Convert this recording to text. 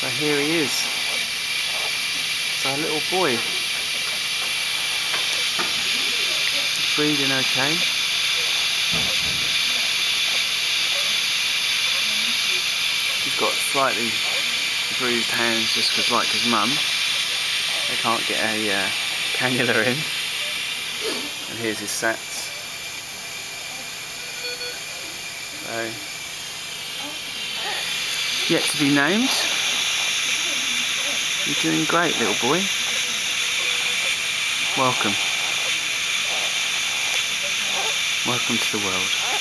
So here he is. It's our little boy. Breathing okay. He's got slightly bruised hands just because like his mum, they can't get a uh, cannula in. And here's his sats. So, yet to be named. You're doing great, little boy. Welcome. Welcome to the world.